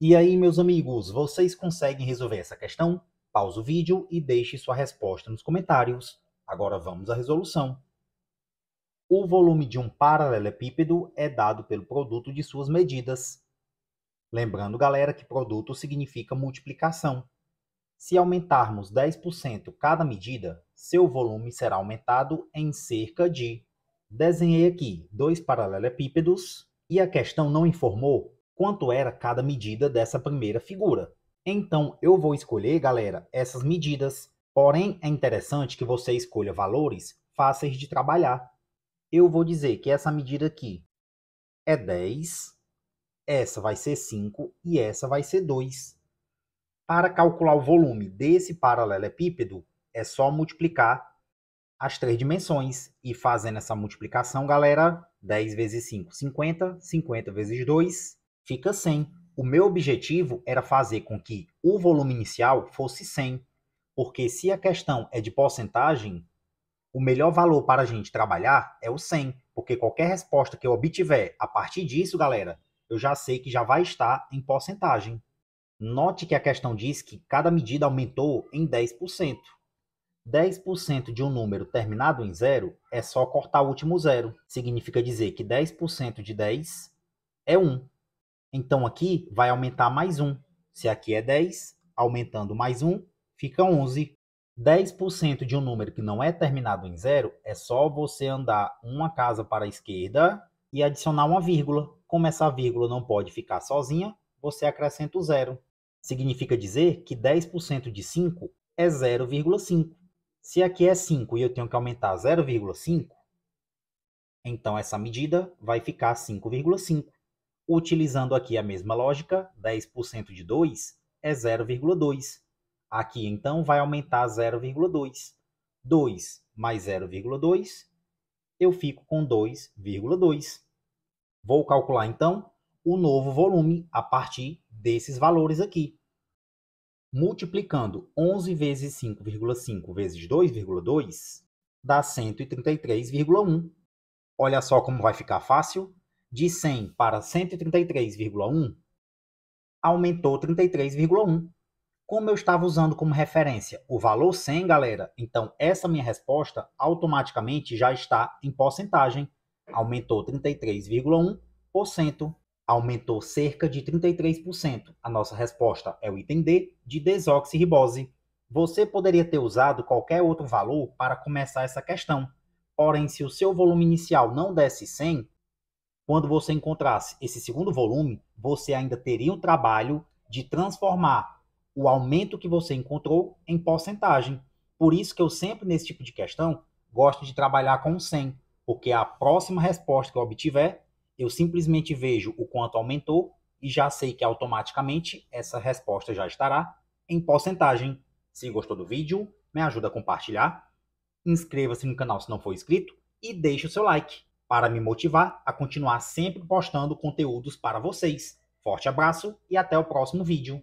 E aí, meus amigos, vocês conseguem resolver essa questão? Pausa o vídeo e deixe sua resposta nos comentários. Agora vamos à resolução. O volume de um paralelepípedo é dado pelo produto de suas medidas. Lembrando, galera, que produto significa multiplicação. Se aumentarmos 10% cada medida, seu volume será aumentado em cerca de. Desenhei aqui dois paralelepípedos e a questão não informou quanto era cada medida dessa primeira figura. Então, eu vou escolher, galera, essas medidas. Porém, é interessante que você escolha valores fáceis de trabalhar. Eu vou dizer que essa medida aqui é 10, essa vai ser 5 e essa vai ser 2. Para calcular o volume desse paralelepípedo, é só multiplicar as três dimensões. E fazendo essa multiplicação, galera, 10 vezes 5, 50, 50 vezes 2, fica 100. O meu objetivo era fazer com que o volume inicial fosse 100, porque se a questão é de porcentagem, o melhor valor para a gente trabalhar é o 100, porque qualquer resposta que eu obtiver a partir disso, galera, eu já sei que já vai estar em porcentagem. Note que a questão diz que cada medida aumentou em 10%. 10% de um número terminado em zero é só cortar o último zero. Significa dizer que 10% de 10 é 1. Então aqui vai aumentar mais 1. Se aqui é 10, aumentando mais 1, fica 11. 10% de um número que não é terminado em zero é só você andar uma casa para a esquerda e adicionar uma vírgula. Como essa vírgula não pode ficar sozinha, você acrescenta o zero. Significa dizer que 10% de 5 é 0,5. Se aqui é 5 e eu tenho que aumentar 0,5, então essa medida vai ficar 5,5. Utilizando aqui a mesma lógica, 10% de 2 é 0,2. Aqui, então, vai aumentar 0,2. 2 mais 0,2, eu fico com 2,2. Vou calcular, então, o novo volume a partir desses valores aqui. Multiplicando 11 vezes 5,5 vezes 2,2, dá 133,1. Olha só como vai ficar fácil de 100 para 133,1, aumentou 33,1. Como eu estava usando como referência o valor 100, galera, então essa minha resposta automaticamente já está em porcentagem. Aumentou 33,1%, aumentou cerca de 33%. A nossa resposta é o item D, de desoxirribose. Você poderia ter usado qualquer outro valor para começar essa questão. Porém, se o seu volume inicial não desse 100, quando você encontrasse esse segundo volume, você ainda teria um trabalho de transformar o aumento que você encontrou em porcentagem. Por isso que eu sempre, nesse tipo de questão, gosto de trabalhar com 100, porque a próxima resposta que eu obtiver, eu simplesmente vejo o quanto aumentou e já sei que automaticamente essa resposta já estará em porcentagem. Se gostou do vídeo, me ajuda a compartilhar, inscreva-se no canal se não for inscrito e deixe o seu like para me motivar a continuar sempre postando conteúdos para vocês. Forte abraço e até o próximo vídeo.